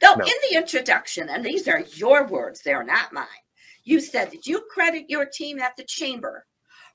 Though no. in the introduction, and these are your words, they're not mine, you said that you credit your team at the chamber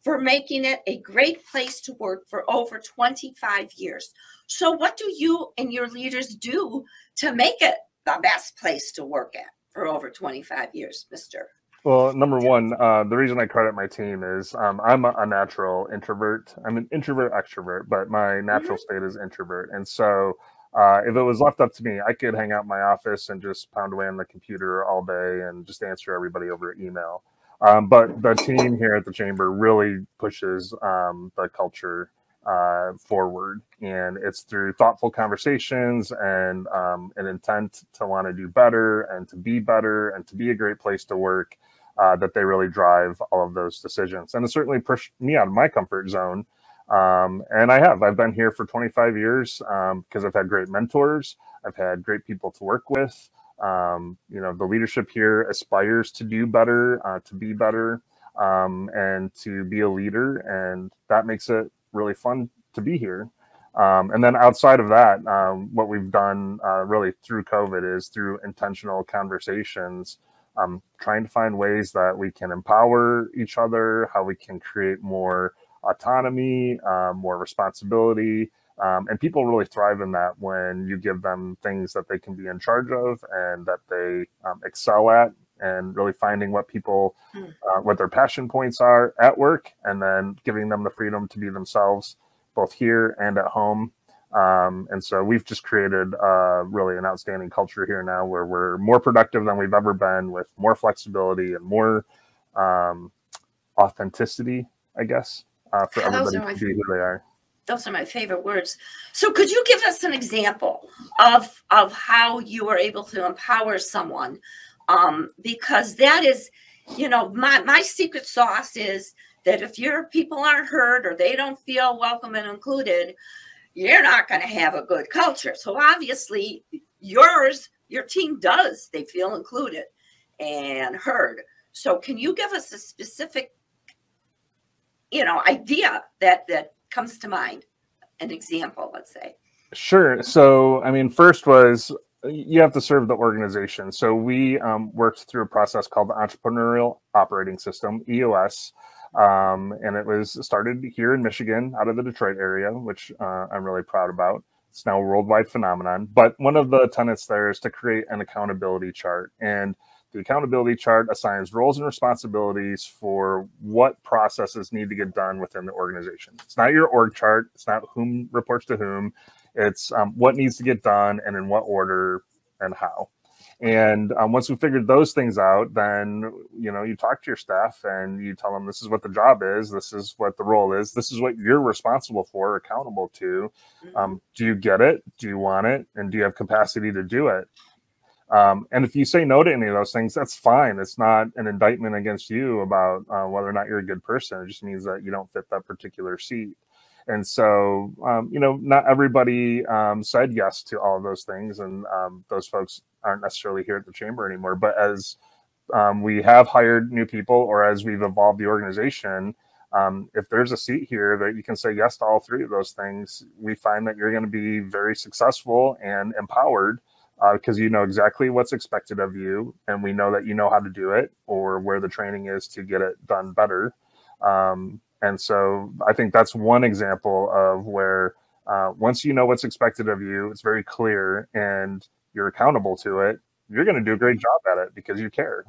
for making it a great place to work for over 25 years. So, what do you and your leaders do to make it the best place to work at for over 25 years, Mr. Well, number one, uh, the reason I credit my team is um, I'm a, a, natural introvert. I'm an introvert extrovert, but my natural mm-hmm. state is introvert. And so uh, if it was left up to me, I could hang out in my office and just pound away on the computer all day and just answer everybody over email. Um, but the team here at the chamber really pushes um, the culture uh, forward, and it's through thoughtful conversations and um, an intent to want to do better and to be better and to be a great place to work uh, that they really drive all of those decisions. And it certainly pushed me out of my comfort zone. Um, and I have. I've been here for 25 years because um, I've had great mentors. I've had great people to work with. Um, you know, the leadership here aspires to do better, uh, to be better, um, and to be a leader, and that makes it really fun to be here. Um, and then outside of that, um, what we've done uh, really through COVID is through intentional conversations, trying to find ways that we can empower each other, how we can create more autonomy, uh, more responsibility, um, and people really thrive in that when you give them things that they can be in charge of and that they um, excel at and really finding what people hmm. uh, what their passion points are at work and then giving them the freedom to be themselves both here and at home um, and so we've just created uh, really an outstanding culture here now where we're more productive than we've ever been with more flexibility and more um, authenticity i guess uh, for everybody to who they are those are my favorite words. So could you give us an example of of how you were able to empower someone? Um, because that is, you know, my my secret sauce is that if your people aren't heard or they don't feel welcome and included, you're not going to have a good culture. So obviously, yours, your team does. They feel included and heard. So can you give us a specific, you know, idea that that comes to mind? An example, let's say. Sure. So, I mean, first was you have to serve the organization. So we um, worked through a process called the Entrepreneurial Operating System (EOS), um, and it was started here in Michigan, out of the Detroit area, which uh, I'm really proud about. It's now a worldwide phenomenon. But one of the tenets there is to create an accountability chart and the accountability chart assigns roles and responsibilities for what processes need to get done within the organization. It's not your org chart. It's not whom reports to whom. It's um, what needs to get done and in what order and how. And um, once we figured those things out, then you know you talk to your staff and you tell them this is what the job is, this is what the role is, this is what you're responsible for, accountable to. Mm-hmm. Um, do you get it? Do you want it? And do you have capacity to do it? Um, and if you say no to any of those things, that's fine. It's not an indictment against you about uh, whether or not you're a good person. It just means that you don't fit that particular seat. And so, um, you know, not everybody um, said yes to all of those things, and um, those folks aren't necessarily here at the chamber anymore. But as um, we have hired new people, or as we've evolved the organization, um, if there's a seat here that you can say yes to all three of those things, we find that you're going to be very successful and empowered because uh, you know exactly what's expected of you, and we know that you know how to do it or where the training is to get it done better. Um, and so I think that's one example of where uh, once you know what's expected of you, it's very clear and you're accountable to it. You're going to do a great job at it because you care.